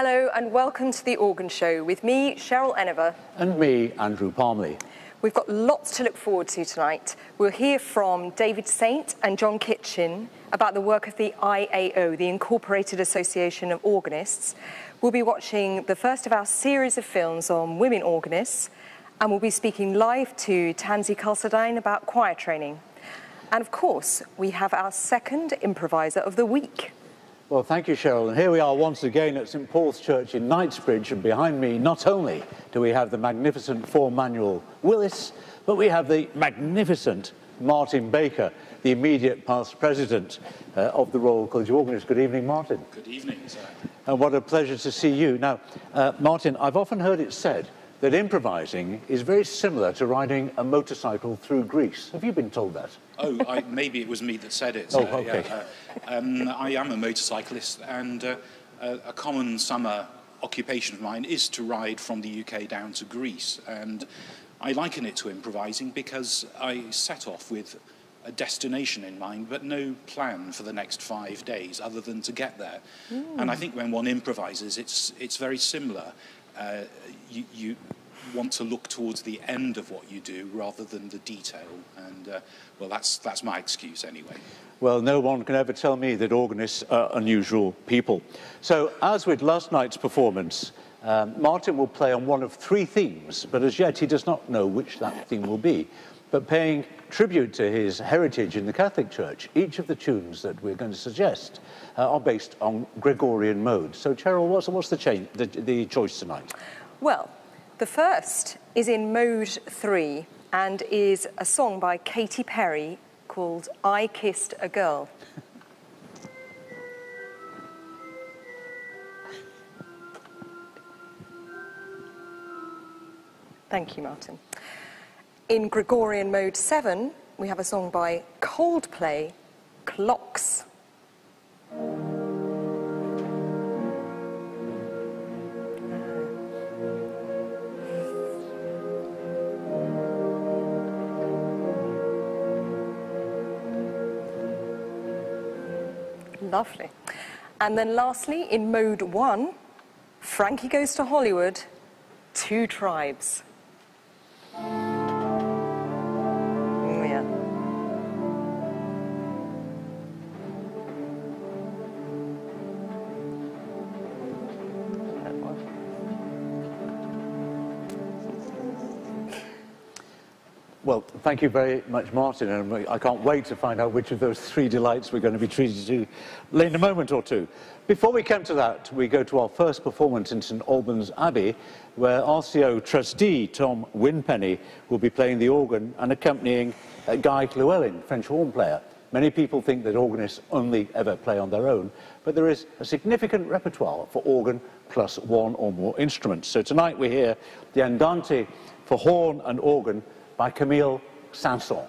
Hello and welcome to the Organ Show with me, Cheryl Enever. And me, Andrew Palmley. We've got lots to look forward to tonight. We'll hear from David Saint and John Kitchen about the work of the IAO, the Incorporated Association of Organists. We'll be watching the first of our series of films on women organists, and we'll be speaking live to Tansy Castledine about choir training. And of course, we have our second improviser of the week. Well, thank you, Cheryl. And here we are once again at St Paul's Church in Knightsbridge, and behind me, not only do we have the magnificent four manual Willis, but we have the magnificent Martin Baker, the immediate past president uh, of the Royal College of Organists. Good evening, Martin. Good evening, sir. And what a pleasure to see you. Now, uh, Martin, I've often heard it said that improvising is very similar to riding a motorcycle through Greece. Have you been told that? Oh, I, maybe it was me that said it. Oh, uh, okay. Yeah, uh, um, I am a motorcyclist, and uh, a, a common summer occupation of mine is to ride from the UK down to Greece. And I liken it to improvising because I set off with a destination in mind, but no plan for the next five days other than to get there. And I think when one improvises, it's, it's very similar. Uh, you, you want to look towards the end of what you do rather than the detail. And, uh, well, that's, that's my excuse anyway. Well, no one can ever tell me that organists are unusual people. So, as with last night's performance, um, Martin will play on one of three themes, but as yet he does not know which that theme will be. But paying tribute to his heritage in the Catholic Church, each of the tunes that we're going to suggest uh, are based on Gregorian mode. So, Cheryl, what's, what's the, change, the, the choice tonight? Well, the first is in mode three and is a song by Katy Perry called I Kissed a Girl. Thank you, Martin. In Gregorian mode seven, we have a song by Coldplay, Clocks. Lovely. And then lastly, in mode one, Frankie Goes to Hollywood, Two Tribes. Thank you very much, Martin, and I can't wait to find out which of those three delights we're going to be treated to in a moment or two. Before we come to that, we go to our first performance in St Albans Abbey, where RCO trustee Tom Winpenny will be playing the organ and accompanying uh, Guy Llewellyn, French horn player. Many people think that organists only ever play on their own, but there is a significant repertoire for organ plus one or more instruments. So tonight we hear the Andante for horn and organ by Camille 上锁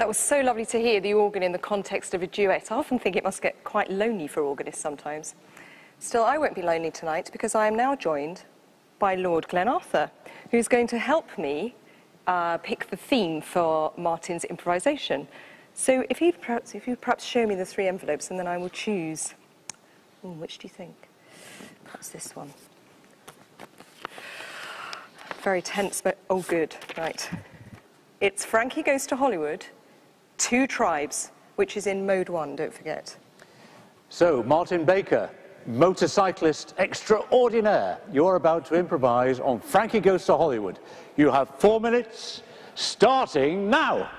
That was so lovely to hear the organ in the context of a duet. I often think it must get quite lonely for organists sometimes. Still, I won't be lonely tonight because I am now joined by Lord Glenarthur, who's going to help me uh, pick the theme for Martin's improvisation. So if you perhaps, if you perhaps show me the three envelopes and then I will choose. Ooh, which do you think? Perhaps this one. Very tense, but oh, good. Right. It's Frankie Goes to Hollywood, Two Tribes, which is in mode one, don't forget. So, Martin Baker, motorcyclist extraordinaire, you're about to improvise on Frankie Goes to Hollywood. You have four minutes, starting now.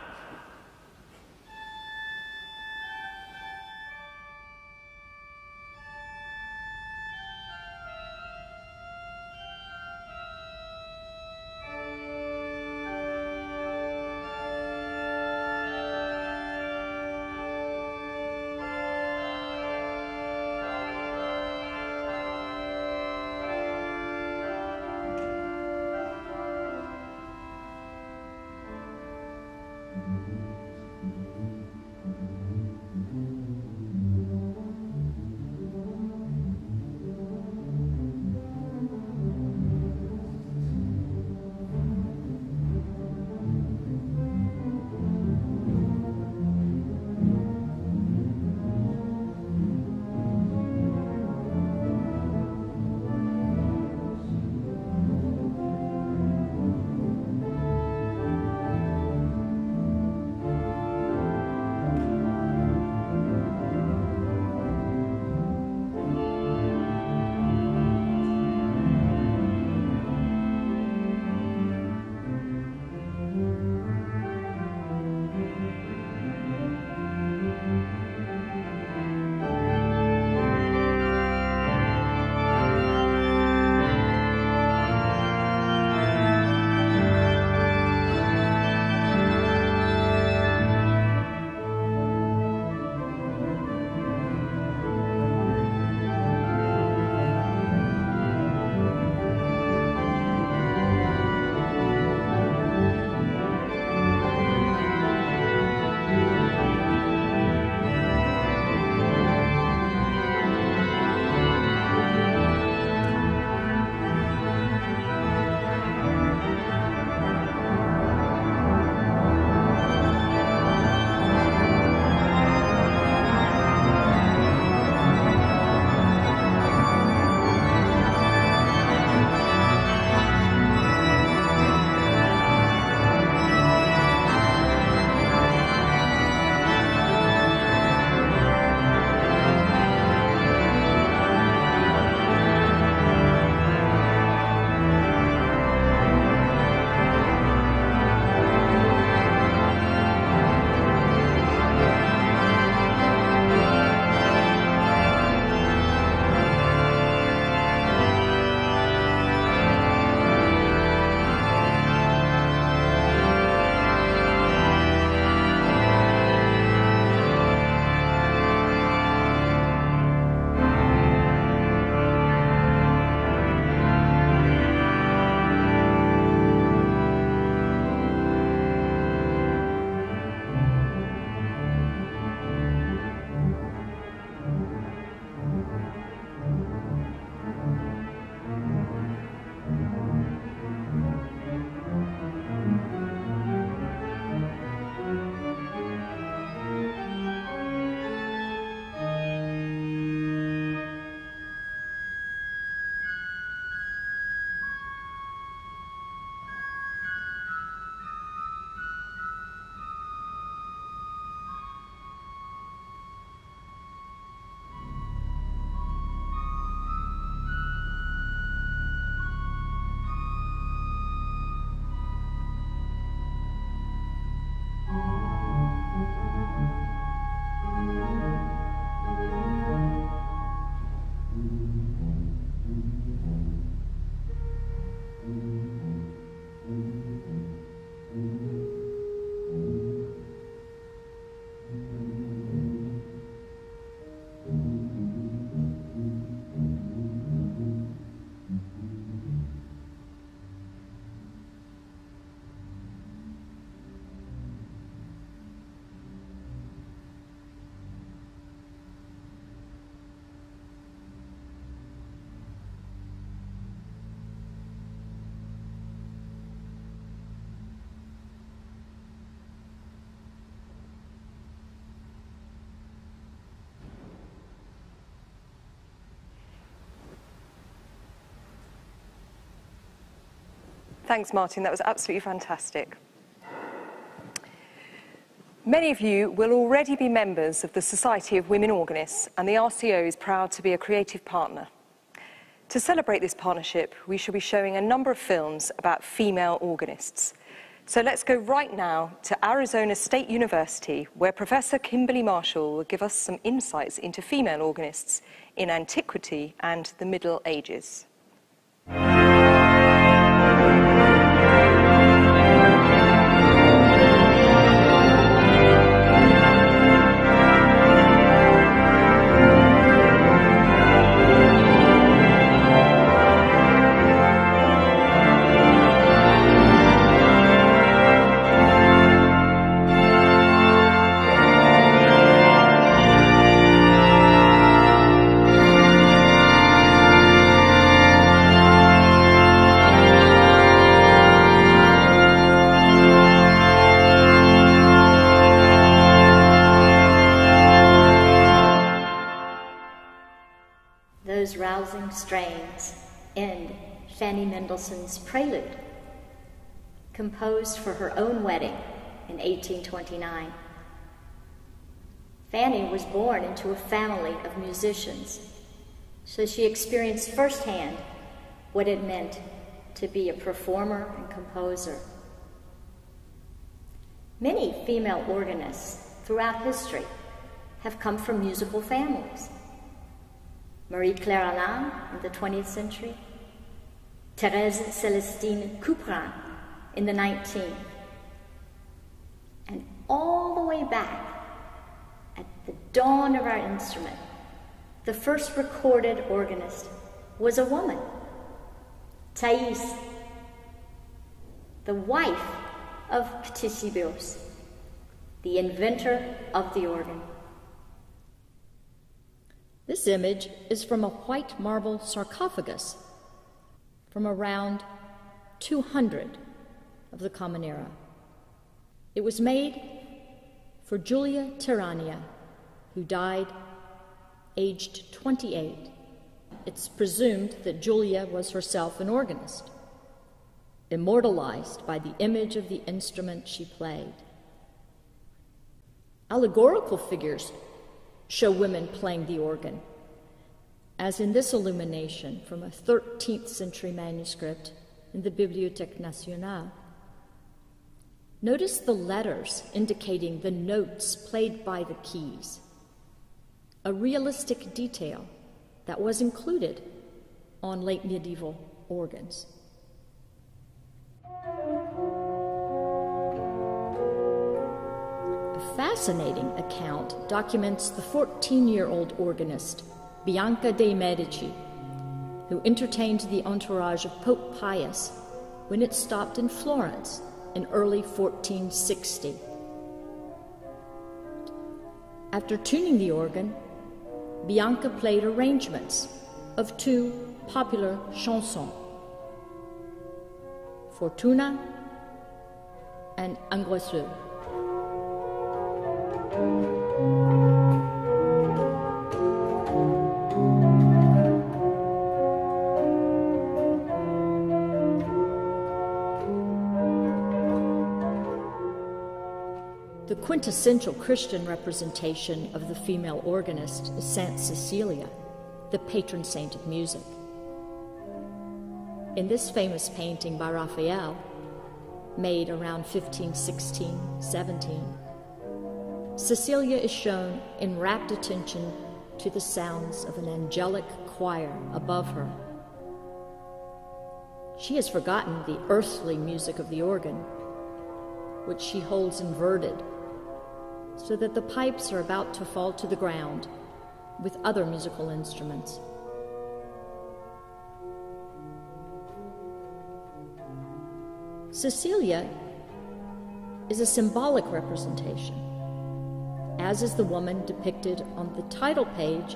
Thanks, Martin. That was absolutely fantastic. Many of you will already be members of the Society of Women Organists, and the RCO is proud to be a creative partner. To celebrate this partnership, we shall be showing a number of films about female organists. So let's go right now to Arizona State University, where Professor Kimberly Marshall will give us some insights into female organists in antiquity and the Middle Ages. Strains end Fanny Mendelssohn's Prelude, composed for her own wedding in 1829. Fanny was born into a family of musicians, so she experienced firsthand what it meant to be a performer and composer. Many female organists throughout history have come from musical families. Marie Claire Alain in the 20th century, Thérèse Célestine Couperin in the 19th, and all the way back at the dawn of our instrument, the first recorded organist was a woman, Thais, the wife of Ctesibios, the inventor of the organ. This image is from a white marble sarcophagus from around 200 of the Common Era. It was made for Julia Tirania, who died aged 28. It's presumed that Julia was herself an organist, immortalized by the image of the instrument she played. Allegorical figures show women playing the organ, as in this illumination from a 13th century manuscript in the Bibliothèque Nationale. Notice the letters indicating the notes played by the keys, a realistic detail that was included on late medieval organs. Fascinating account documents the 14 year old organist, Bianca de' Medici, who entertained the entourage of Pope Pius when it stopped in Florence in early 1460. After tuning the organ, Bianca played arrangements of two popular chansons, Fortuna and Angoisseux. The quintessential Christian representation of the female organist is Saint Cecilia, the patron saint of music. In this famous painting by Raphael, made around 1516 17, Cecilia is shown in rapt attention to the sounds of an angelic choir above her. She has forgotten the earthly music of the organ, which she holds inverted, so that the pipes are about to fall to the ground with other musical instruments. Cecilia is a symbolic representation as is the woman depicted on the title page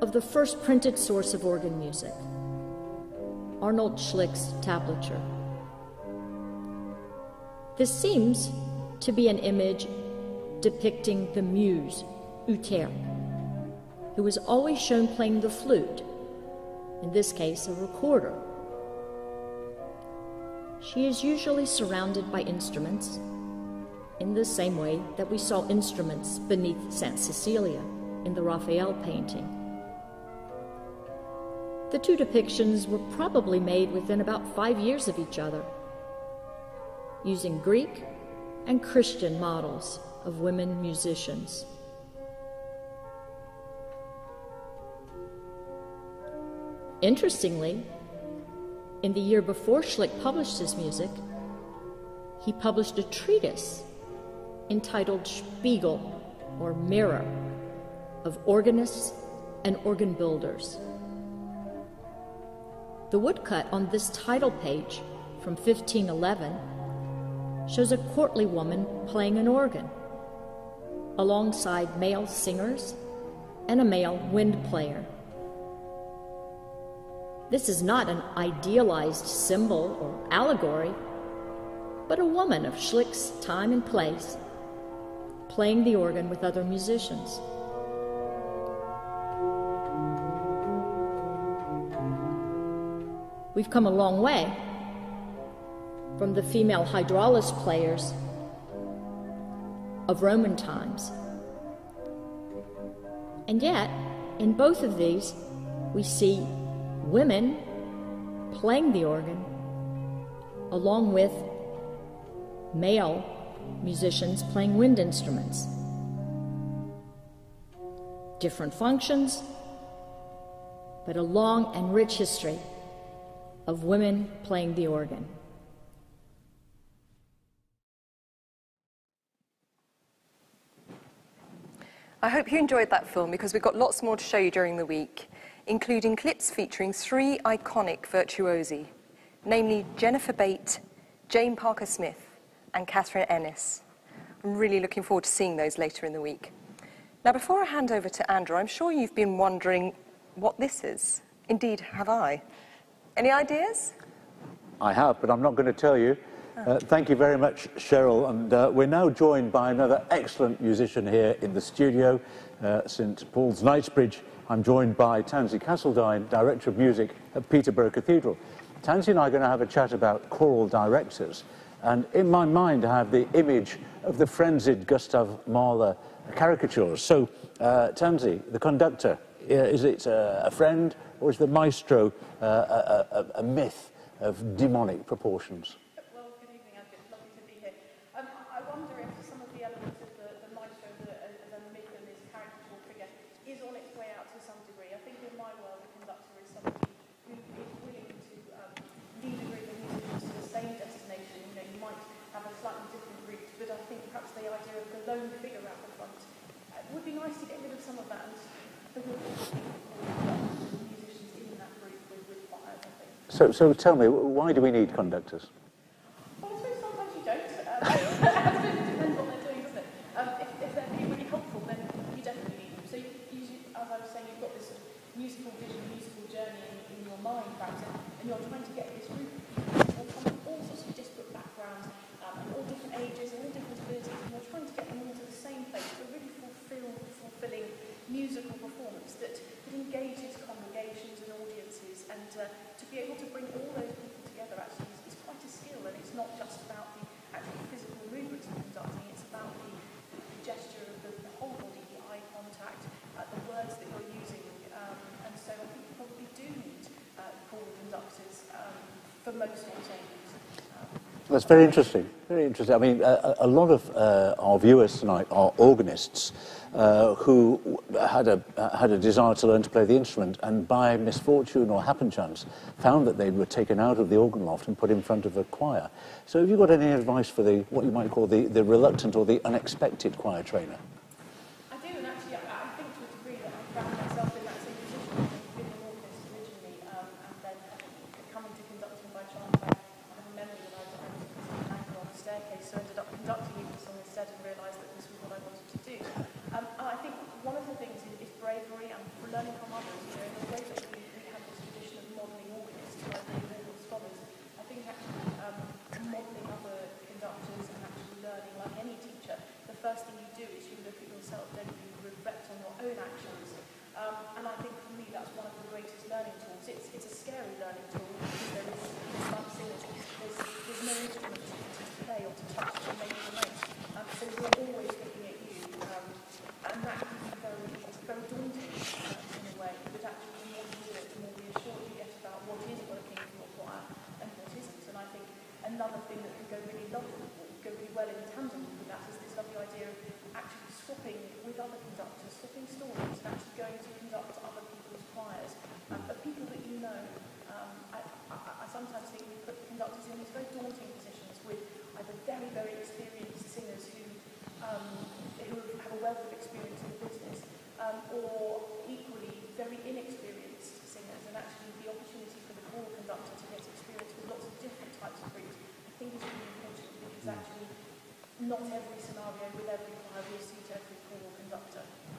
of the first printed source of organ music, Arnold Schlick's tablature. This seems to be an image depicting the muse, Uther, who is always shown playing the flute, in this case, a recorder. She is usually surrounded by instruments in the same way that we saw instruments beneath St. Cecilia in the Raphael painting. The two depictions were probably made within about five years of each other, using Greek and Christian models of women musicians. Interestingly, in the year before Schlick published his music, he published a treatise entitled Spiegel, or Mirror, of organists and organ builders. The woodcut on this title page from 1511 shows a courtly woman playing an organ alongside male singers and a male wind player. This is not an idealized symbol or allegory, but a woman of Schlick's time and place playing the organ with other musicians. We've come a long way from the female hydraulis players of Roman times. And yet, in both of these, we see women playing the organ along with male musicians playing wind instruments. Different functions, but a long and rich history of women playing the organ. I hope you enjoyed that film because we've got lots more to show you during the week, including clips featuring three iconic virtuosi, namely Jennifer Bate, Jane Parker Smith, and Catherine Ennis. I'm really looking forward to seeing those later in the week. Now, before I hand over to Andrew, I'm sure you've been wondering what this is. Indeed, have I. Any ideas? I have, but I'm not going to tell you. Uh, thank you very much, Cheryl. And uh, we're now joined by another excellent musician here in the studio, uh, St Paul's Knightsbridge. I'm joined by Tansy Castledine, Director of Music at Peterborough Cathedral. Tansy and I are going to have a chat about choral directors. And in my mind, I have the image of the frenzied Gustav Mahler caricatures. So, uh, Tansy, the conductor, uh, is it uh, a friend or is the maestro uh, a, a, a myth of demonic proportions? So, so tell me, why do we need conductors? Well, sometimes you don't. Um, it depends what they're doing, doesn't it? Um, if, they're really helpful, then you definitely need them. So, as I was saying, you've got this musical vision, musical journey in, your mind and you're trying to get this group all sorts of disparate backgrounds, um, and all different ages, all different abilities, and you're trying to get them all the same place, a really fulfilling musical performance that, that engages congregations and audiences, and uh, be able to bring all those people together actually is, is quite a skill and it's not just about the actual physical movements of conducting, it's about the, the gesture of the, the, whole body, the eye contact, uh, the words that you're using. Um, and so I think you probably do need uh, choral conductors um, for most ensembles. Um, That's very interesting. Very interesting. I mean, a, a lot of uh, our viewers tonight are organists uh, who had a, had a desire to learn to play the instrument and by misfortune or happen chance found that they were taken out of the organ loft and put in front of a choir. So have you got any advice for the, what you might call the, the reluctant or the unexpected choir trainer?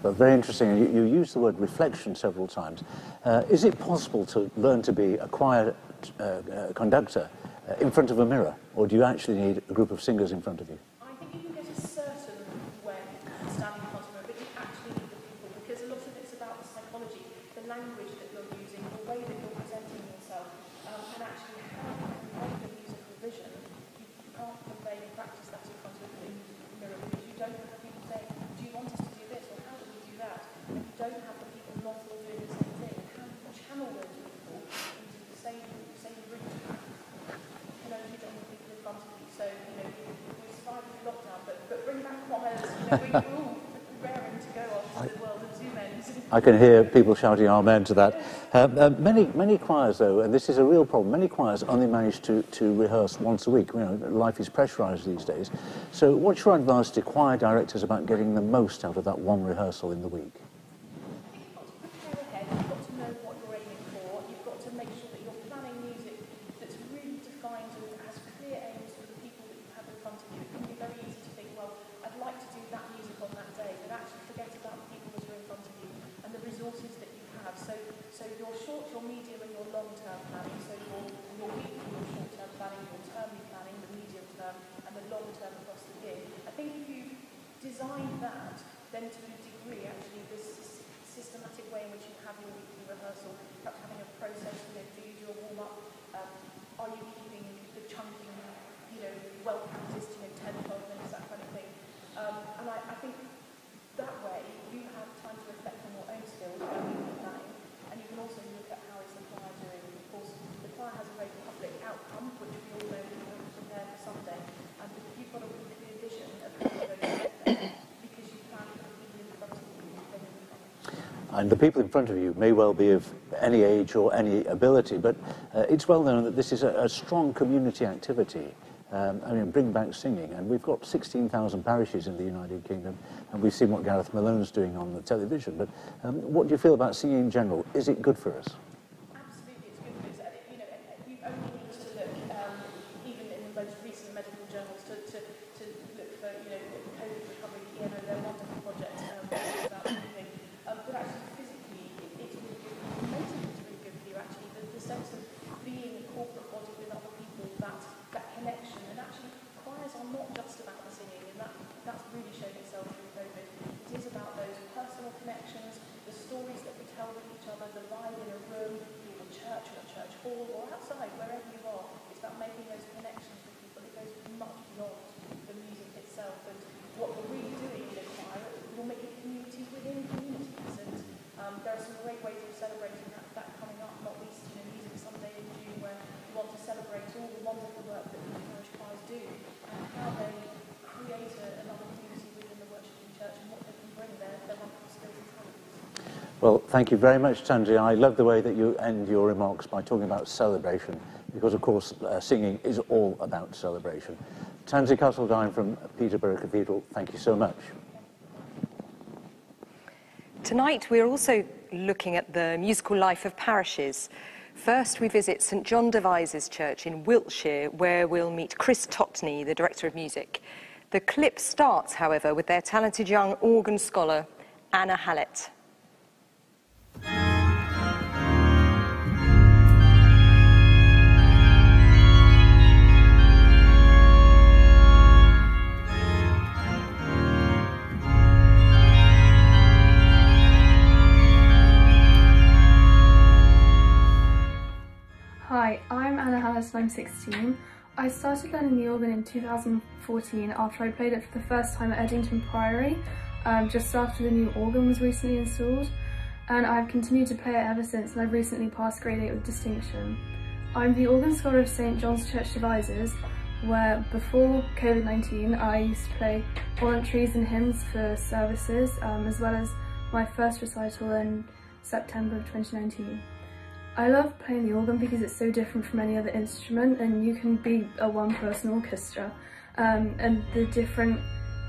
But very interesting. You, you the word reflection several times. Uh, is it possible to learn to be a choir uh, uh, conductor uh, in front of a mirror, or do you actually need a group of singers in front of you? I can hear people shouting amen to that. Uh, uh, many, many choirs, though, and this is a real problem, many choirs only manage to, to rehearse once a week. You know, life is pressurised these days. So what's your advice to choir directors about getting the most out of that one rehearsal in the week? and the people in front of you may well be of any age or any ability, but uh, it's well known that this is a, a strong community activity. Um, I mean, bring back singing, and we've got 16,000 parishes in the United Kingdom, and we've seen what Gareth Malone's doing on the television, but um, what do you feel about singing in general? Is it good for us? Well, thank you very much, Tansy. I love the way that you end your remarks by talking about celebration, because, of course, uh, singing is all about celebration. Tansy Castledine from Peterborough Cathedral, thank you so much. Tonight, we're also looking at the musical life of parishes. First, we visit St John Devizes Church in Wiltshire, where we'll meet Chris Totney, the Director of Music. The clip starts, however, with their talented young organ scholar, Anna Hallett. first time 16. I started learning the organ in 2014 after I played it for the first time at Edington Priory, um, just after the new organ was recently installed, and I've continued to play it ever since and I've recently passed grade 8 with distinction. I'm the organ scholar of St John's Church Devizes, where before COVID-19 I used to play voluntaries and hymns for services, um, as well as my first recital in September of 2019. I love playing the organ because it's so different from any other instrument and you can be a one-person orchestra um, and the different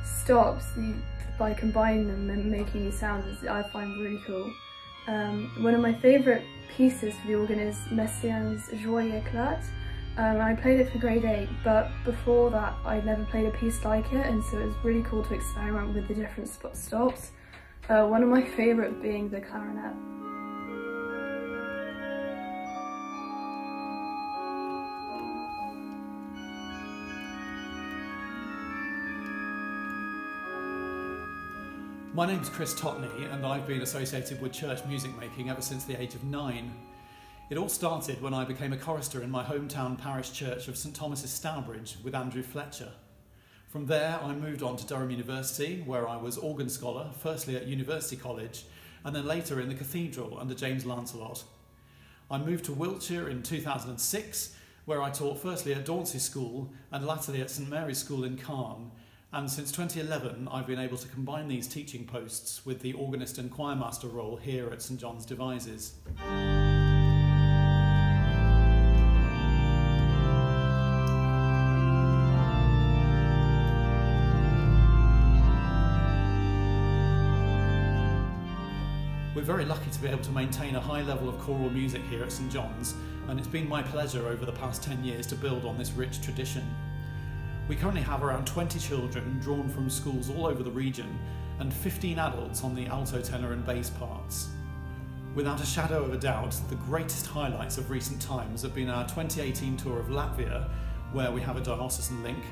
stops you, by combining them and making new sounds I find really cool. Um, one of my favourite pieces for the organ is Messiaen's Joie et Clarté. Um, I played it for grade 8 but before that I'd never played a piece like it and so it was really cool to experiment with the different stops. Uh, one of my favourite being the clarinet. My name's Chris Totney and I've been associated with church music making ever since the age of nine. It all started when I became a chorister in my hometown parish church of St Thomas's Stourbridge with Andrew Fletcher. From there I moved on to Durham University where I was organ scholar, firstly at University College and then later in the cathedral under James Lancelot. I moved to Wiltshire in 2006 where I taught firstly at Dauntsey School and latterly at St Mary's School in Calne and since 2011, I've been able to combine these teaching posts with the organist and choirmaster role here at St John's Devizes. We're very lucky to be able to maintain a high level of choral music here at St John's, and it's been my pleasure over the past 10 years to build on this rich tradition. We currently have around 20 children drawn from schools all over the region and 15 adults on the alto, tenor and bass parts. Without a shadow of a doubt, the greatest highlights of recent times have been our 2018 tour of Latvia, where we have a diocesan link,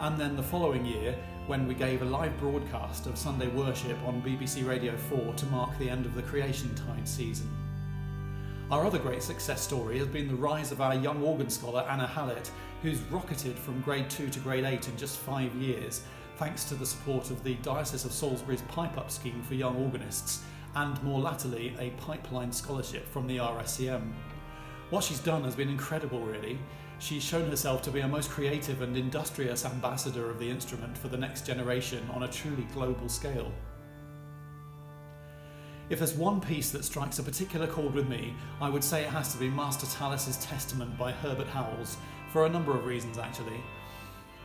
and then the following year when we gave a live broadcast of Sunday worship on BBC Radio 4 to mark the end of the Creation Tide season. Our other great success story has been the rise of our young organ scholar Anna Hallett, who's rocketed from grade 2 to grade 8 in just five years, thanks to the support of the Diocese of Salisbury's Pipe Up scheme for young organists, and more latterly, a pipeline scholarship from the RSCM. What she's done has been incredible, really. She's shown herself to be a most creative and industrious ambassador of the instrument for the next generation on a truly global scale. If there's one piece that strikes a particular chord with me, I would say it has to be Master Tallis's Testament by Herbert Howells, for a number of reasons actually.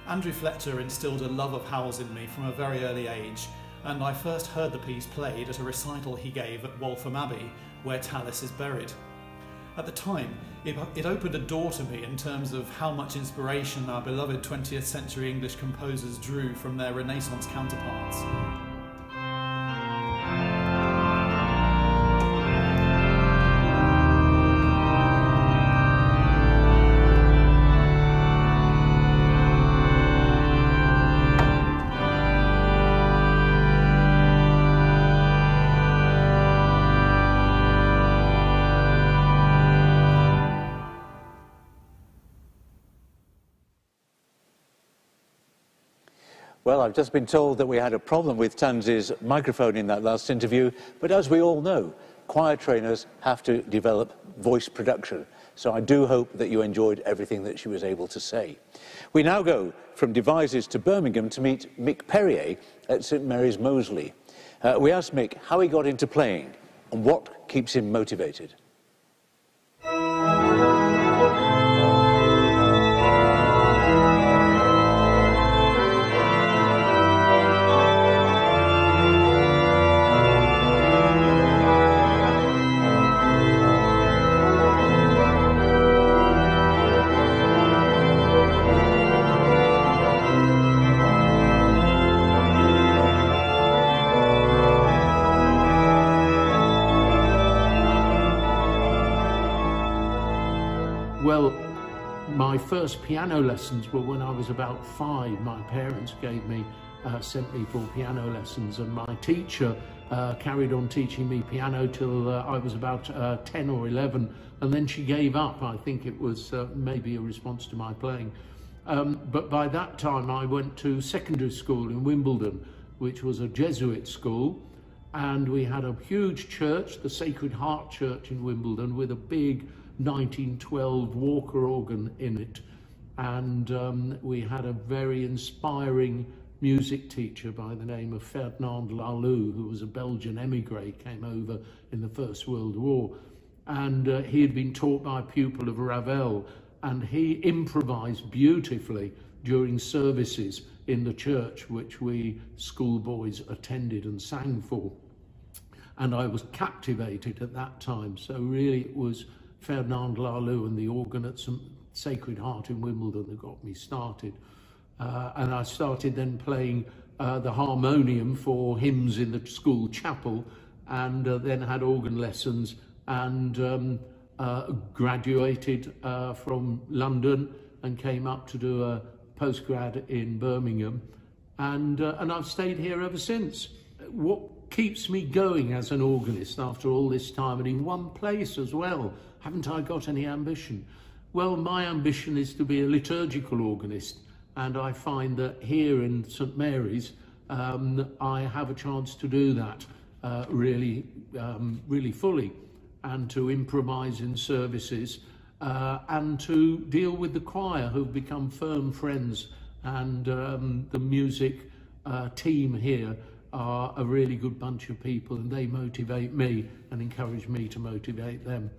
Andrew Fletcher instilled a love of Howells in me from a very early age, and I first heard the piece played at a recital he gave at Waltham Abbey, where Tallis is buried. At the time, it, it, opened a door to me in terms of how much inspiration our beloved 20th century English composers drew from their Renaissance counterparts. I've just been told that we had a problem with Tansy's microphone in that last interview, but as we all know, choir trainers have to develop voice production. So I do hope that you enjoyed everything that she was able to say. We now go from Devizes to Birmingham to meet Mick Perrier at St Mary's Moseley. Uh, we asked Mick how he got into playing and what keeps him motivated. First piano lessons were when I was about five. My parents gave me, uh, sent me for piano lessons, and my teacher uh, carried on teaching me piano till uh, I was about uh, 10 or 11, and then she gave up. I think it was uh, maybe a response to my playing. Um, but by that time, I went to secondary school in Wimbledon, which was a Jesuit school. And we had a huge church, the Sacred Heart Church in Wimbledon, with a big 1912 Walker organ in it. And um, we had a very inspiring music teacher by the name of Ferdinand Laloux, who was a Belgian emigre, came over in the First World War. And uh, he had been taught by a pupil of Ravel, and he improvised beautifully during services in the church, which we schoolboys attended and sang for. And I was captivated at that time. So really it was Ferdinand Laloux and the organ at St. Sacred Heart in Wimbledon that got me started. Uh, and I started then playing uh, the harmonium for hymns in the school chapel and uh, then had organ lessons and um, uh, graduated uh, from London and came up to do a postgrad in Birmingham and, uh, and I've stayed here ever since. What keeps me going as an organist after all this time and in one place as well? Haven't I got any ambition? Well, my ambition is to be a liturgical organist and I find that here in St Mary's um, I have a chance to do that uh, really, um, really fully and to improvise in services uh, and to deal with the choir who've become firm friends and um, the music uh, team here are a really good bunch of people and they motivate me and encourage me to motivate them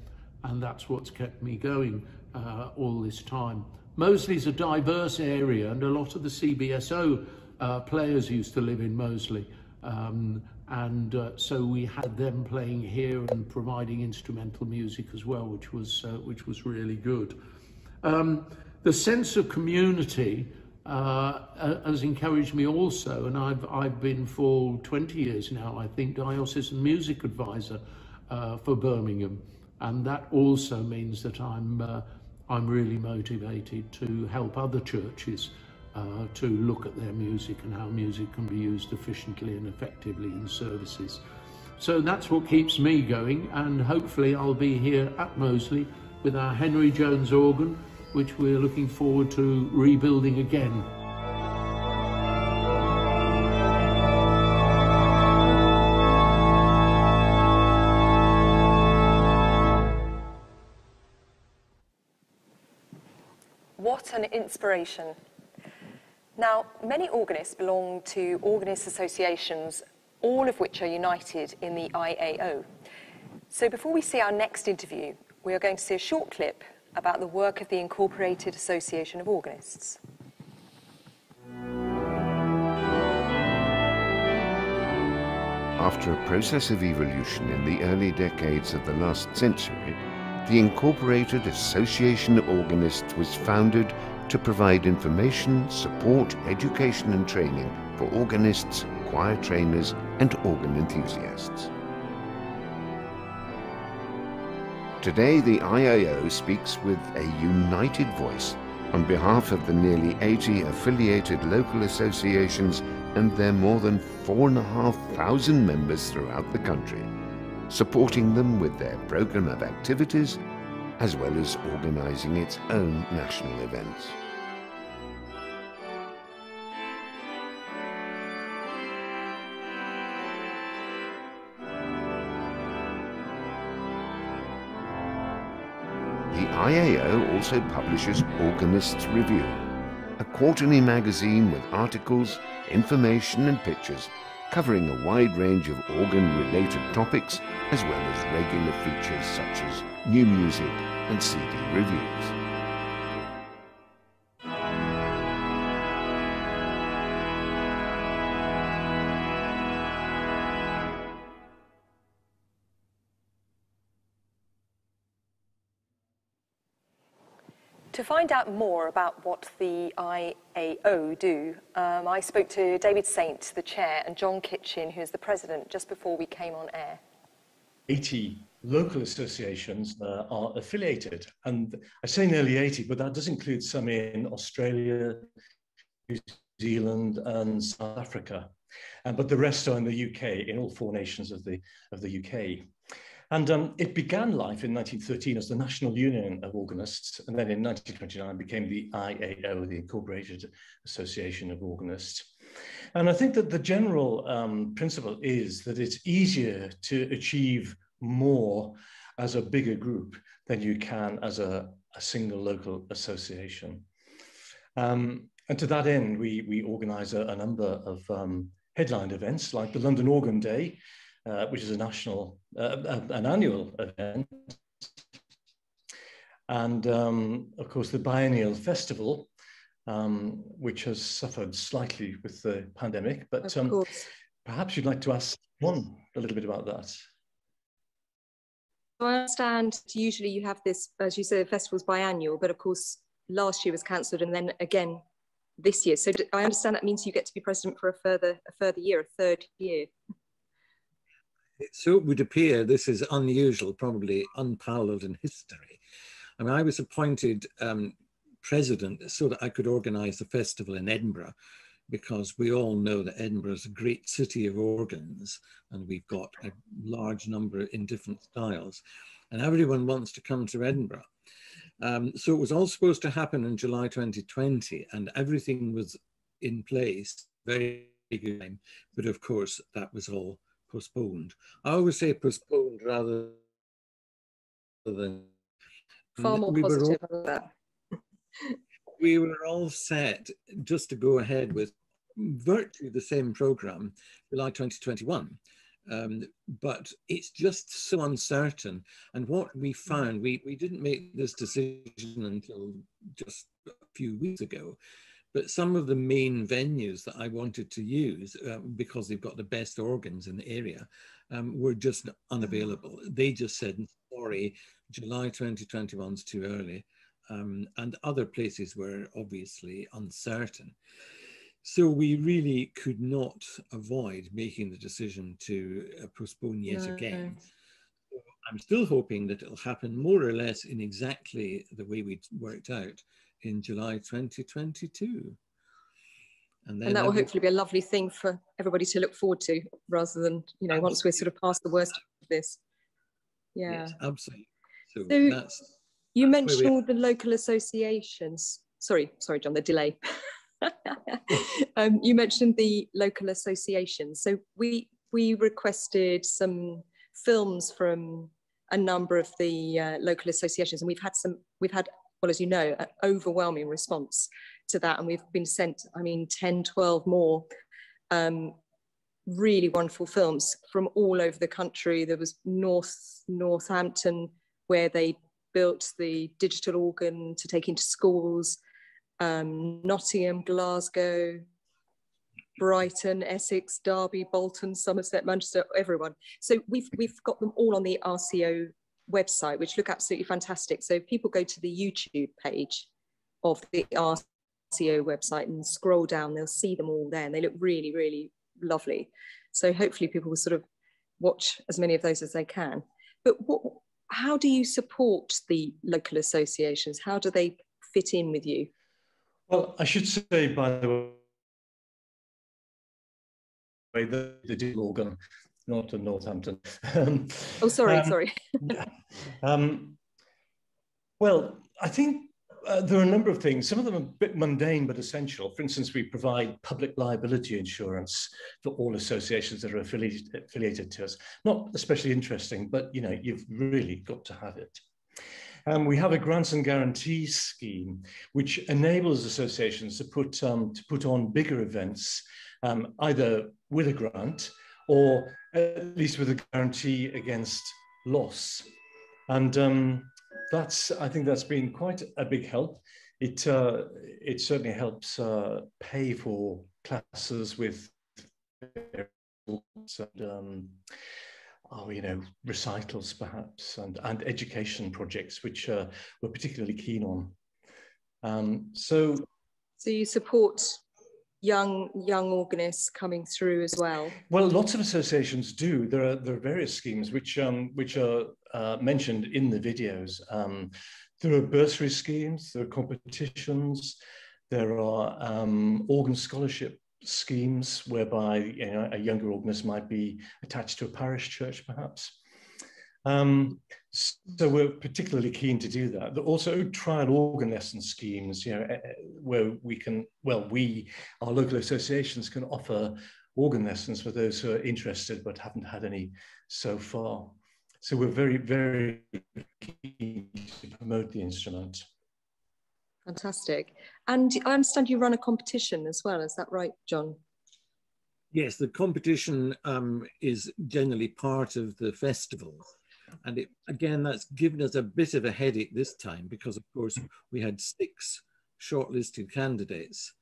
and that's what's kept me going uh, all this time. Moseley's a diverse area, and a lot of the CBSO uh, players used to live in Moseley. Um, and uh, so we had them playing here and providing instrumental music as well, which was, uh, which was really good. Um, the sense of community uh, has encouraged me also, and I've, I've been for 20 years now, I think, diocesan music advisor uh, for Birmingham. And that also means that I'm uh, I'm really motivated to help other churches uh, to look at their music and how music can be used efficiently and effectively in services. So that's what keeps me going and hopefully I'll be here at Moseley with our Henry Jones organ which we're looking forward to rebuilding again. What an inspiration. Now, many organists belong to organist associations, all of which are united in the IAO. So before we see our next interview, we are going to see a short clip about the work of the Incorporated Association of Organists. After a process of evolution in the early decades of the last century, the Incorporated Association of Organists was founded to provide information, support, education and training for organists, choir trainers and organ enthusiasts. Today the IAO speaks with a united voice on behalf of the nearly 80 affiliated local associations and their more than 4,500 members throughout the country supporting them with their program of activities, as well as organising its own national events. IAO also publishes Organists Review, a quarterly magazine with articles, information and pictures covering a wide range of organ-related topics as well as regular features such as new music and CD reviews. To find out more about what the IAO do, um, I spoke to David Saint, the chair, and John Kitchen, who's the president, just before we came on air. 80 local associations uh, are affiliated. And I say nearly 80, but that does include some in Australia, New Zealand, and South Africa. Uh, but the rest are in the UK, in all four nations of the, of the UK. And um, it began life in 1913 as the National Union of Organists, and then in 1929 became the IAO, the Incorporated Association of Organists. And I think that the general um, principle is that it's easier to achieve more as a bigger group than you can as a, a single local association. Um, and to that end, we, we organise a, a, number of um, headline events like the London Organ Day, uh, which is a national, uh, an annual event. And um, of course, the Biennial Festival, um, which has suffered slightly with the pandemic. But um, perhaps you'd like to ask one a little bit about that. I understand usually you have this, as you say, the festival's biannual, but of course last year was cancelled and then again this year. So I understand that means you get to be president for a further a further year, a third year. So it would appear this is unusual, probably unparalleled in history. I mean, I was appointed um, president so that I could organise the festival in Edinburgh, because we all know that Edinburgh is a great city of organs, and we've got a large number in different styles, and everyone wants to come to Edinburgh. Um, so it was all supposed to happen in July 2020, and everything was in place very good time. But of course, that was all postponed. I always say postponed rather than far more we positive all, that. we were all set just to go ahead with virtually the same program, July 2021. Um, but it's just so uncertain. And what we found, we, we didn't make this decision until just a few weeks ago, but some of the main venues that I wanted to use, uh, because they've got the best organs in the area, um, were just unavailable. They just said, sorry, July 2021 is too early. Um, and other places were obviously uncertain. So we really could not avoid making the decision to uh, postpone yet no, again. No. I'm still hoping that it'll happen more or less in exactly the way we worked out in July 2022. And, and that will hopefully be a lovely thing for everybody to look forward to rather than, you know, once we're sort of past the worst of this. Yeah. Yes, absolutely. So, so you mentioned all the local associations. Sorry, sorry, John, the delay. um, you mentioned the local associations. So we we requested some films from a number of the uh, local associations, and we've had some. We've had, well, as you know, an overwhelming response to that, and we've been sent. I mean, 10, 12 more. Um, really wonderful films from all over the country. There was North Northampton, where they built the digital organ to take into schools um, Nottingham, Glasgow, Brighton, Essex, Derby, Bolton, Somerset, Manchester, everyone. So we've we've got them all on the RCO website, which look absolutely fantastic. So if people go to the YouTube page of the RCO website and scroll down, they'll see them all there, and they look really, really lovely. So hopefully people will sort of watch as many of those as they can. But what, how do you support the local associations? How do they fit in with you? Well, I should say, by the way, the, the organ, not in Northampton. oh, sorry, um, sorry. um, well, I think uh, there are a number of things. Some of them are a bit mundane but essential. For instance, we provide public liability insurance for all associations that are affiliated, affiliated to us. Not especially interesting, but you know, you've really got to have it. Um, we have a grants and guarantees scheme, which enables associations to put, um, to put on bigger events, um, either with a grant or at least with a guarantee against loss. And um, that's, I think that's been quite a big help. It, uh, it certainly helps uh, pay for classes with and, um, oh, you know, recitals perhaps and, and education projects, which uh, we're particularly keen on. Um, so, so you support young young organists coming through as well? Well, lots of associations do. There are there are various schemes which um, which are uh, mentioned in the videos. Um, there are bursary schemes, there are competitions, there are um, organ scholarship schemes whereby you know, a younger organist might be attached to a parish church, perhaps. Um, so we're particularly keen to do that. But also trial organ lesson schemes, you know, eh, eh, where we can, well, we, our local associations can offer organ lessons for those who are interested but haven't had any so far. So we're very, very keen to promote the instrument. Fantastic. And I understand you run a competition as well. Is that right, John? Yes, the competition um, is generally part of the festival. And it, again, that's given us a bit of a headache this time because, of course, we had six shortlisted candidates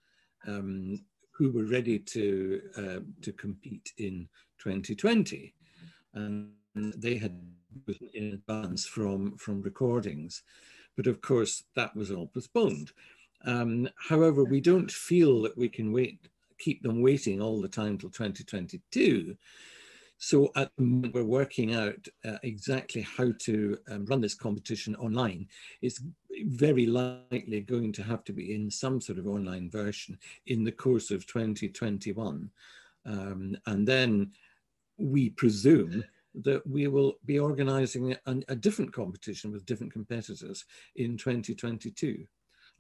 um, who were ready to, uh, to compete in 2020. And they had in advance from, from recordings. But of course, that was all postponed. Um, however, we don't feel that we can wait, keep them waiting all the time till 2022. So moment, we're working out uh, exactly how to um, run this competition online. It's very likely going to have to be in some sort of online version in the course of 2021. Um, and then we presume that we will be organizing a, a, different competition with different competitors in 2022.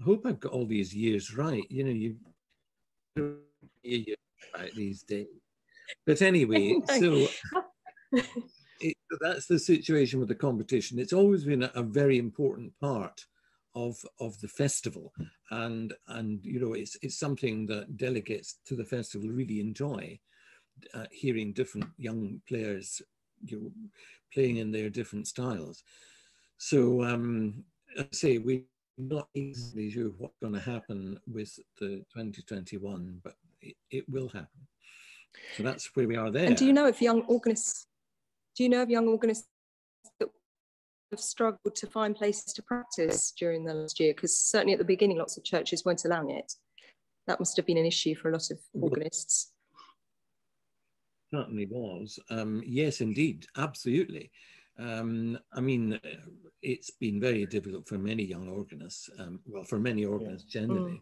I hope I've got all these years right. You know, you right these days. But anyway, so it, that's the situation with the competition. It's always been a, a, very important part of of the festival, and and you know it's it's something that delegates to the festival really enjoy. Uh, hearing different young players you know, playing in their different styles. So um, I say we're not exactly sure what's going to happen with the 2021, but it, it will happen. So that's where we are there. And do you know if young organists, do you know of young organists that have struggled to find places to practice during the last year? Because certainly at the beginning, lots of churches weren't allowing it. That must have been an issue for a lot of organists. Certainly was. Um, yes, indeed, absolutely. Um, I mean, it's been very difficult for many young organists, um, well, for many organists generally. Mm.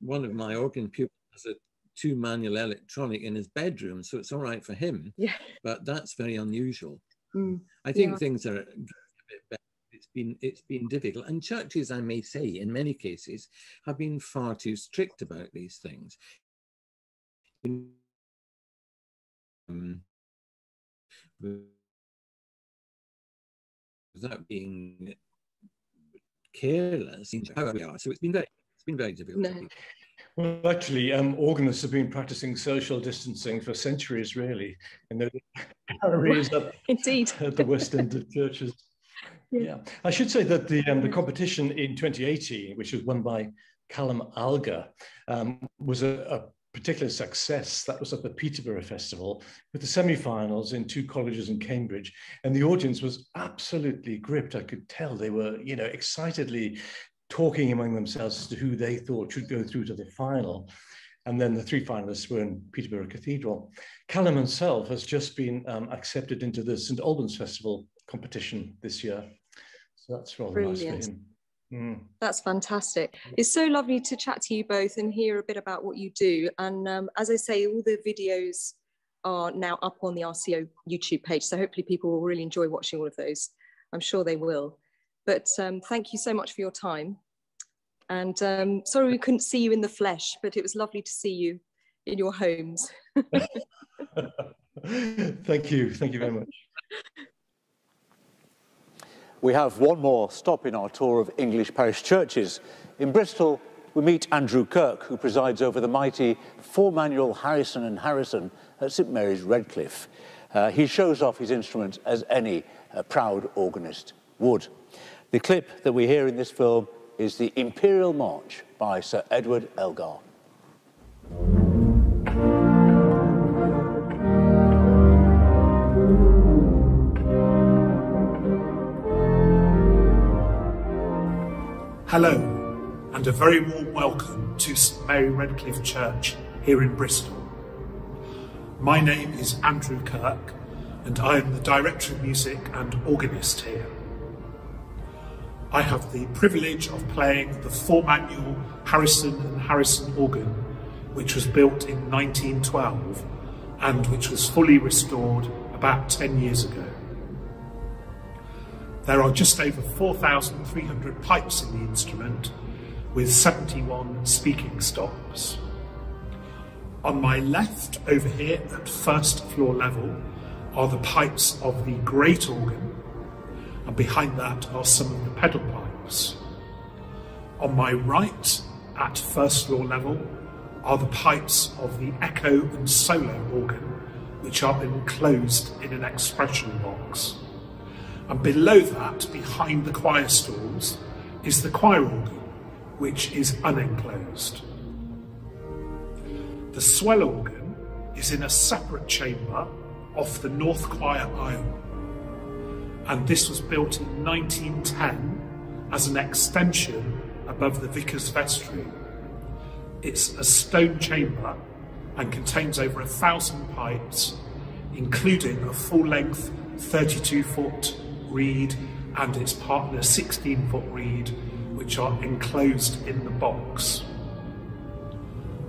One of my organ pupils has a two manual electronic in his bedroom, so it's all right for him. Yeah. But that's very unusual. Mm. I think yeah. things are a bit better. It's been it's been difficult, and churches, I may say, in many cases, have been far too strict about these things. Um, without being careless, how we are. So it's been very, it's been very difficult. No. Well, actually, um, organists have been practicing social distancing for centuries, really, in the galleries at, Indeed. at the West End of churches. Yeah. yeah. I should say that the um, the competition in 2018, which was won by Callum Alger, um, was a, a, particular success. That was at the Peterborough Festival with the semi-finals in two colleges in Cambridge, and the audience was absolutely gripped. I could tell they were, you know, excitedly talking among themselves as to who they thought should go through to the final. And then the three finalists were in Peterborough Cathedral. Callum himself has just been um, accepted into the St Albans Festival competition this year. So that's rather Brilliant. nice for him. Mm. That's fantastic. It's so lovely to chat to you both and hear a bit about what you do. And um, as I say, all the videos are now up on the RCO YouTube page. So hopefully people will really enjoy watching all of those. I'm sure they will. But um, thank you so much for your time. And um, sorry we couldn't see you in the flesh, but it was lovely to see you in your homes. thank you. Thank you very much. We have one more stop in our tour of English parish churches. In Bristol, we meet Andrew Kirk, who presides over the mighty four-manual Harrison and Harrison at St Mary's Redcliffe. Uh, he shows off his instrument as any uh, proud organist would. The clip that we hear in this film is the Imperial March by Sir Edward Elgar. Hello, and a very warm welcome to St Mary Redcliffe Church here in Bristol. My name is Andrew Kirk, and I am the Director of Music and organist here. I have the privilege of playing the four-manual Harrison and Harrison organ, which was built in 1912 and which was fully restored about 10 years ago. There are just over 4,300 pipes in the instrument with 71 speaking stops. On my left, over here at first floor level, are the pipes of the great organ, and behind that are some of the pedal pipes. On my right, at first floor level, are the pipes of the echo and solo organ, which are enclosed in an expression box. And below that, behind the choir stalls, is the choir organ, which is unenclosed. The swell organ is in a separate chamber off the north choir aisle. And this was built in 1910 as an extension above the vicar's vestry. It's a stone chamber and contains over a thousand pipes, including a full length 32 foot reed and its partner 16 foot reed, which are enclosed in the box.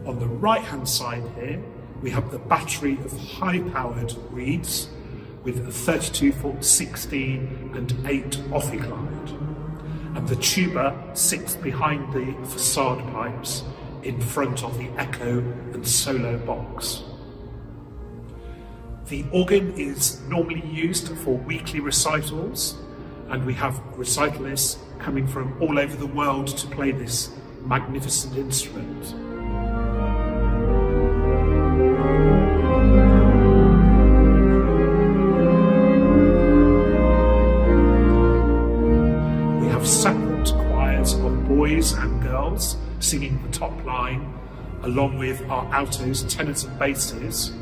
On the right hand side here, we have the battery of high powered reeds with a 32 foot 16 and 8 Ophicleide. And the tuba sits behind the facade pipes in front of the echo and solo box. The organ is normally used for weekly recitals, and we have recitalists coming from all over the world to play this magnificent instrument. Singing the top line, along with our altos, tenors and basses,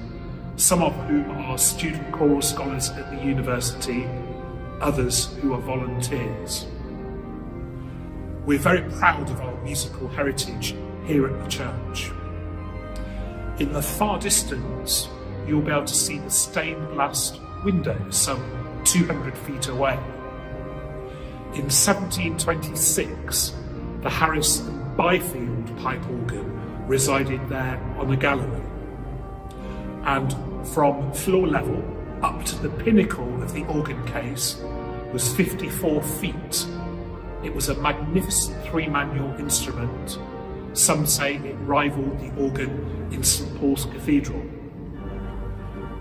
some of whom are student choral scholars at the university, others who are volunteers. We're very proud of our musical heritage here at the church. In the far distance, you'll be able to see the stained glass window some 200 feet away. In 1726, the Harris Byfield pipe organ resided there on a gallery. And from floor level up to the pinnacle of the organ case was 54 feet. It was a magnificent three manual instrument. Some say it rivaled the organ in St Paul's Cathedral.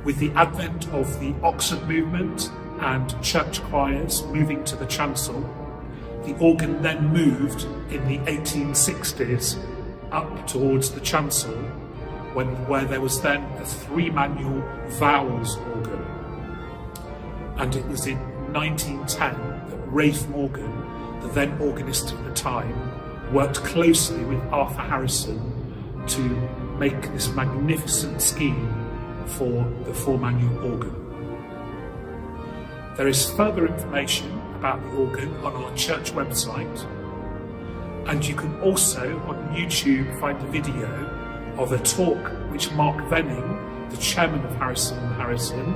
With the advent of the Oxford movement and church choirs moving to the chancel, the organ then moved in the 1860s up towards the chancel when, where there was then a three manual Vowles organ. And it was in 1910 that Rafe Morgan, the then organist of the time, worked closely with Arthur Harrison to make this magnificent scheme for the four manual organ. There is further information about the organ on our church website, and you can also on YouTube find a video of a talk which Mark Venning, the chairman of Harrison and Harrison,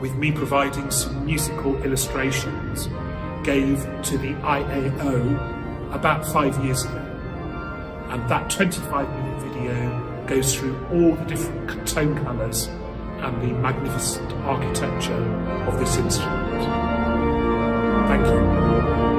with me providing some musical illustrations, gave to the IAO about five years ago. And that 25 minute video goes through all the different tone colours and the magnificent architecture of this instrument. Thank you.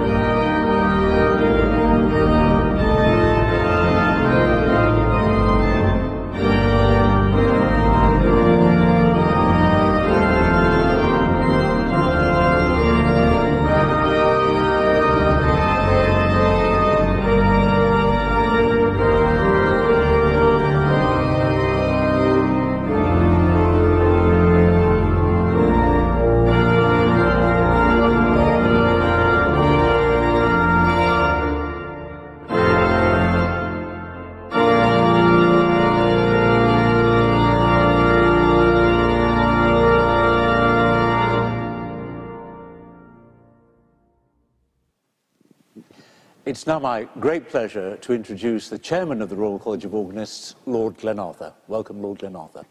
It's now my great pleasure to introduce the chairman of the Royal College of Organists, Lord Glenarthur. Welcome, Lord Glenarthur.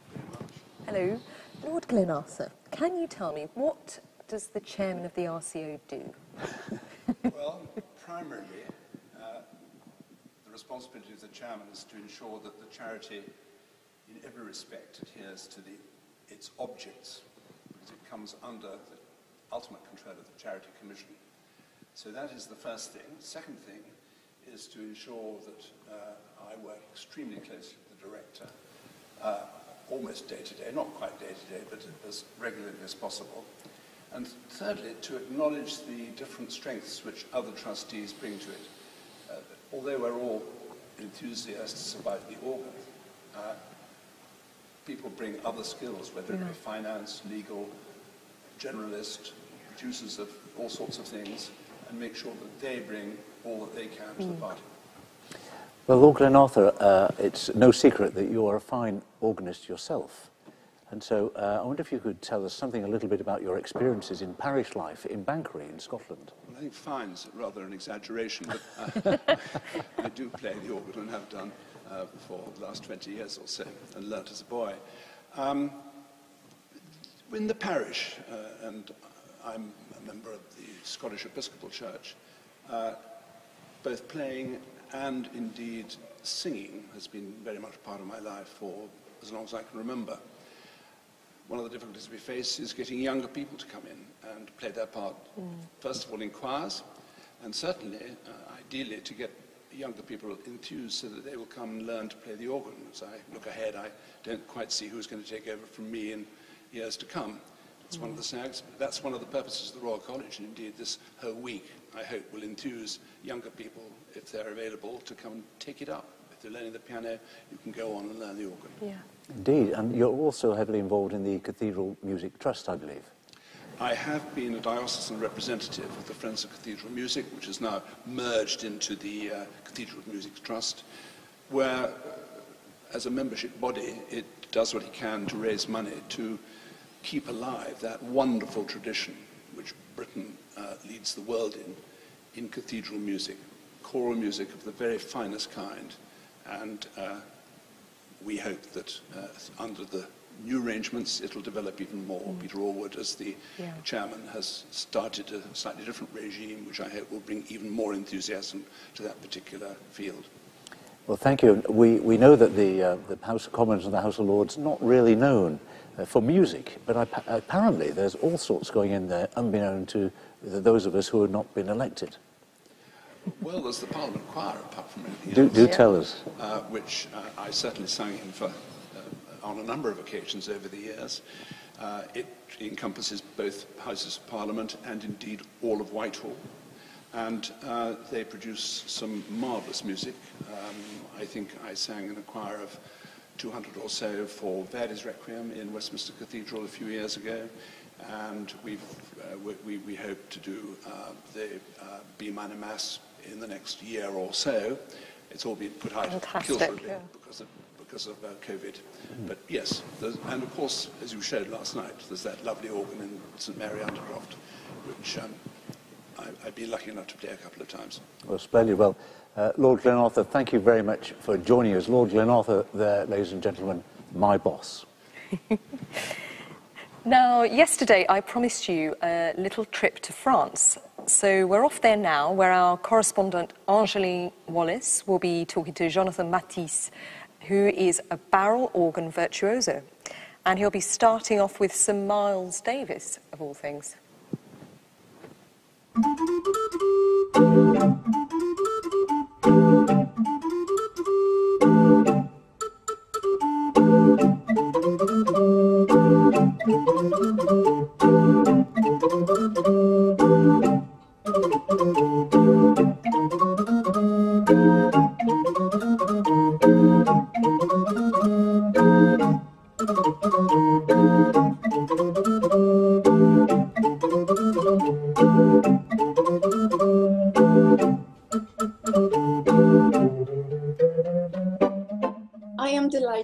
Hello. Lord Glenarthur, can you tell me what does the chairman of the RCO do? well, primarily, uh, the responsibility of the chairman is to ensure that the charity, in every respect, adheres to the, its objects, because it comes under the ultimate control of the Charity Commission. So that is the first thing. Second thing is to ensure that uh, I work extremely closely with the director, uh, almost day to day, not quite day to day, but as regularly as possible. And thirdly, to acknowledge the different strengths which other trustees bring to it. Uh, although we're all enthusiasts about the organ, uh, people bring other skills, whether it be finance, legal, generalist, producers of all sorts of things, and make sure that they bring all that they can to the Mm. party. Well, Lord Glenarthur, uh, it's no secret that you are a fine organist yourself. And so uh, I wonder if you could tell us something a little bit about your experiences in parish life in Banchory in Scotland. I think fine's rather an exaggeration, but uh, I do play the organ and have done uh, for the last 20 years or so, and learnt as a boy. Um, in the parish, uh, and I'm a member of the Scottish Episcopal Church, uh, both playing and indeed singing has been very much part of my life for as long as I can remember. One of the difficulties we face is getting younger people to come in and play their part, first of all in choirs, and certainly, uh, ideally, to get younger people enthused so that they will come and learn to play the organ. As I look ahead, I don't quite see who's going to take over from me in years to come. It's one of the snags. That's one of the purposes of the Royal College, and indeed this whole week, I hope, will enthuse younger people, if they're available, to come and take it up. If they're learning the piano, you can go on and learn the organ. Yeah. Indeed, and you're also heavily involved in the Cathedral Music Trust, I believe. I have been a diocesan representative of the Friends of Cathedral Music, which is now merged into the uh, Cathedral Music Trust, where, uh, as a membership body, it does what it can to raise money to keep alive that wonderful tradition which Britain uh, leads the world in, in cathedral music, choral music of the very finest kind. And uh, we hope that uh, under the new arrangements, it'll develop even more. Peter Allwood, as the Yeah. chairman, has started a slightly different regime, which I hope will bring even more enthusiasm to that particular field. Well, thank you. We, we know that the, uh, the House of Commons and the House of Lords are not really known uh, for music, but appa- apparently there's all sorts going in there, unbeknown to th- those of us who have not been elected. Well, there's the Parliament Choir, apart from anything Do, else. do tell us. uh, which uh, I certainly sang in for, uh, on a number of occasions over the years. Uh, it encompasses both Houses of Parliament and indeed all of Whitehall. And uh, they produce some marvellous music. Um, I think I sang in a choir of 200 or so for Verdi's Requiem in Westminster Cathedral a few years ago. And we've, uh, we, we, we hope to do uh, the uh, B minor Mass in the next year or so. It's all been put out of Fantastic, kilter a bit yeah. because of, because of uh, COVID. But yes, and of course, as you showed last night, there's that lovely organ in St Mary Undercroft, which um, I, I've been lucky enough to play a couple of times. Well, splendid. Well, uh, Lord Glenarthur, thank you very much for joining us. Lord Glenarthur, there, ladies and gentlemen, my boss. Now, yesterday I promised you a little trip to France. So we're off there now, where our correspondent Angeline Wallace will be talking to Jonathan Matisse, who is a barrel organ virtuoso. And he'll be starting off with some Miles Davis, of all things. Thank you.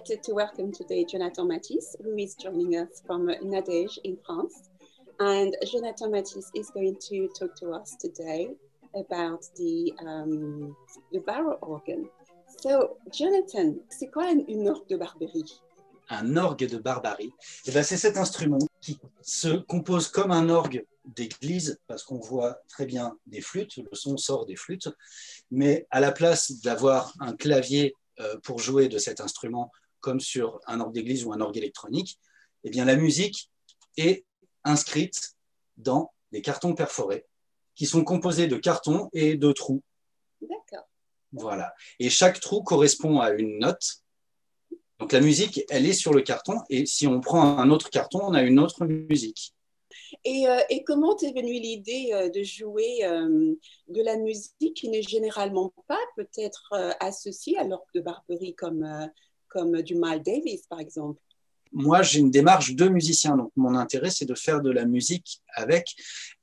To welcome today Jonathan Matisse, who is joining us from Nadège in France. And Jonathan Matisse is going to talk to us today about the, um, the barrel organ. So, Jonathan, c'est quoi une orgue de Barberie? un orgue de barbarie, et ben c'est cet instrument qui se compose comme un orgue d'église, parce qu'on voit très bien des flûtes, le son sort des flûtes, mais à la place d'avoir un clavier euh, pour jouer de cet instrument, comme sur un orgue d'église ou un orgue électronique, eh bien la musique est inscrite dans des cartons perforés qui sont composés de cartons et de trous. D'accord. Voilà. Et chaque trou correspond à une note. Donc la musique, elle est sur le carton. Et si on prend un autre carton, on a une autre musique. Et, euh, et comment t'es venue l'idée euh, de jouer euh, de la musique qui n'est généralement pas peut-être associée à l'orgue de Barberie comme, du Miles Davis, par exemple Moi, j'ai une démarche de musicien. Donc mon intérêt, c'est de faire de la musique avec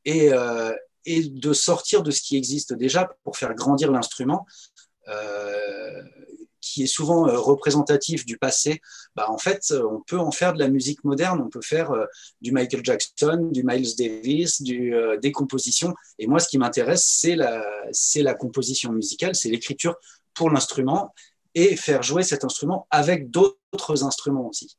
et, euh, et de sortir de ce qui existe déjà pour faire grandir l'instrument. Euh, qui est souvent euh, représentatif du passé, bah, en fait, on peut en faire de la musique moderne, on peut faire du Michael Jackson, du Miles Davis, des compositions. Et moi, ce qui m'intéresse, c'est la, la composition musicale, c'est l'écriture pour l'instrument et faire jouer cet instrument avec d'autres instruments aussi.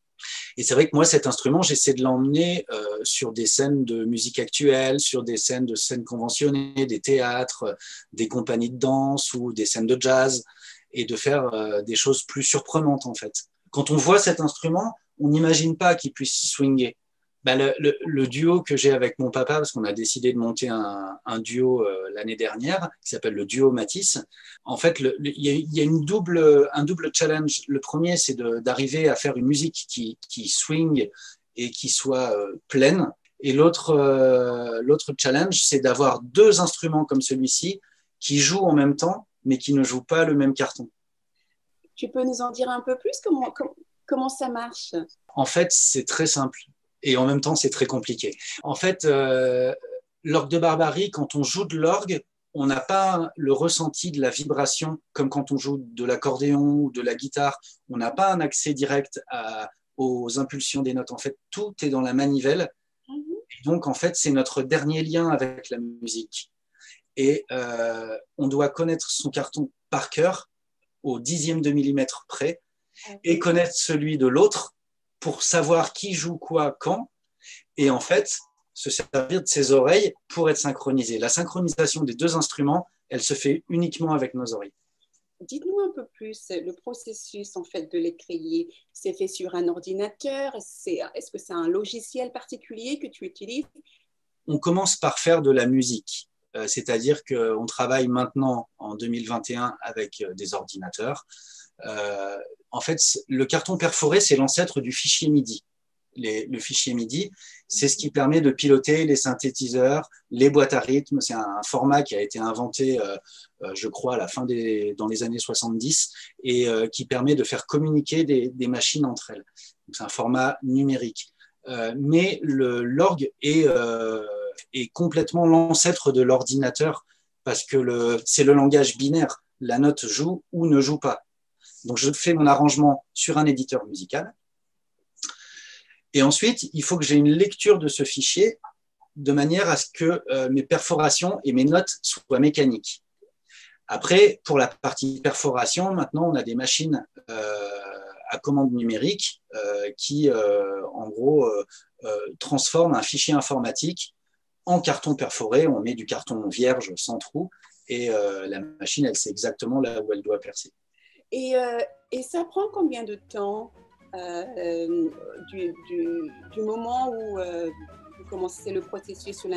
Et c'est vrai que moi, cet instrument, j'essaie de l'emmener euh, sur des scènes de musique actuelle, sur des scènes de scènes conventionnées, des théâtres, des compagnies de danse ou des scènes de jazz et de faire euh, des choses plus surprenantes en fait. Quand on voit cet instrument, on n'imagine pas qu'il puisse swinger. Ben, le, le, le, duo que j'ai avec mon papa, parce qu'on a décidé de monter un, un duo euh, l'année dernière, qui s'appelle le duo Matisse, en fait, il y a, y a une double, un double challenge. Le premier, c'est d'arriver à faire une musique qui, qui swing et qui soit euh, pleine. Et l'autre euh, l'autre challenge, c'est d'avoir deux instruments comme celui-ci qui jouent en même temps mais qui ne jouent pas le même carton. Tu peux nous en dire un peu plus? Comment, comment, comment ça marche? En fait, c'est très simple et en même temps, c'est très compliqué. En fait, euh, l'orgue de barbarie, quand on joue de l'orgue, on n'a pas le ressenti de la vibration comme quand on joue de l'accordéon ou de la guitare. On n'a pas un accès direct à, aux impulsions des notes. En fait, tout est dans la manivelle. Et donc, en fait, c'est notre dernier lien avec la musique et euh, on doit connaître son carton par cœur au dixième de millimètre près et connaître celui de l'autre pour savoir qui joue quoi quand et en fait se servir de ses oreilles pour être synchronisé. La synchronisation des deux instruments, elle se fait uniquement avec nos oreilles. Dites-nous un peu plus le processus en fait de l'écrier. C'est fait sur un ordinateur Est-ce que c'est un logiciel particulier que tu utilises? On commence par faire de la musique. Euh, c'est-à-dire qu'on travaille maintenant en 2021 avec euh, des ordinateurs. Euh, en fait, le carton perforé, c'est l'ancêtre du fichier MIDI. Le fichier MIDI, c'est ce qui permet de piloter les synthétiseurs, les boîtes à rythme. C'est un, format qui a été inventé, je crois, à la fin des, dans les années 70 et qui permet de faire communiquer des, des machines entre elles. C'est un format numérique. Mais l'orgue est est complètement l'ancêtre de l'ordinateur parce que c'est le langage binaire. La note joue ou ne joue pas. Donc je fais mon arrangement sur un éditeur musical. Et ensuite, il faut que j'ai une lecture de ce fichier de manière à ce que euh, mes perforations et mes notes soient mécaniques. Après, pour la partie perforation, maintenant, on a des machines euh, à commande numérique euh, qui, en gros, transforment un fichier informatique en carton perforé, on met du carton vierge sans trou et euh, la machine, elle sait exactement là où elle doit percer. Et, euh, ça prend combien de temps euh, du, moment où vous commencez le processus sur,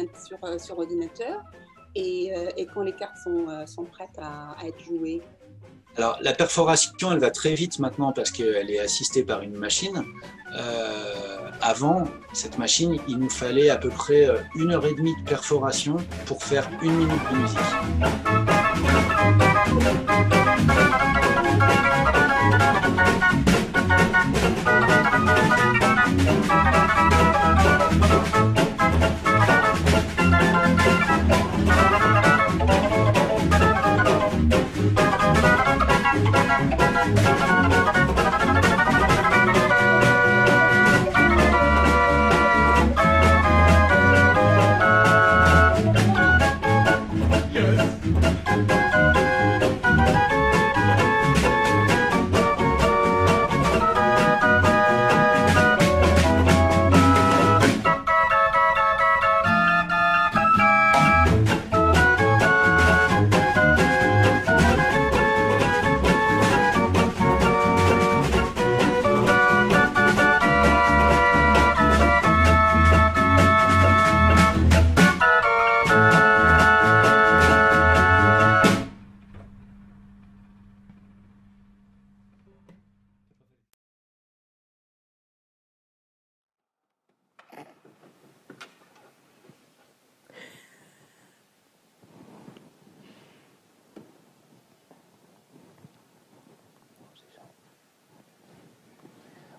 sur, ordinateur et, quand les cartes sont, prêtes à être jouées? Alors la perforation, elle va très vite maintenant parce qu'elle est assistée par une machine. Euh, avant, cette machine, il nous fallait à peu près une heure et demie de perforation pour faire une minute de musique.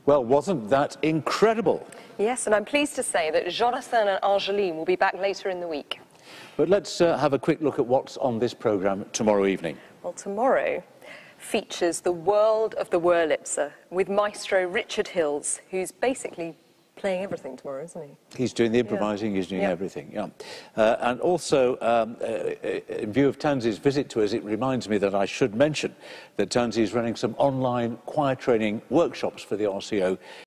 Well, wasn't that incredible? Yes, and I'm pleased to say that Jonathan and Angeline will be back later in the week. But let's uh, have a quick look at what's on this programme tomorrow evening. Well, tomorrow features the world of the Wurlitzer with maestro Richard Hills, who's basically playing everything tomorrow, isn't he? He's doing the improvising, he's doing Yeah. everything, yeah. Uh, and also, um, uh, in view of Tansy's visit to us, it reminds me that I should mention that Tansy is running some online choir training workshops for the RCO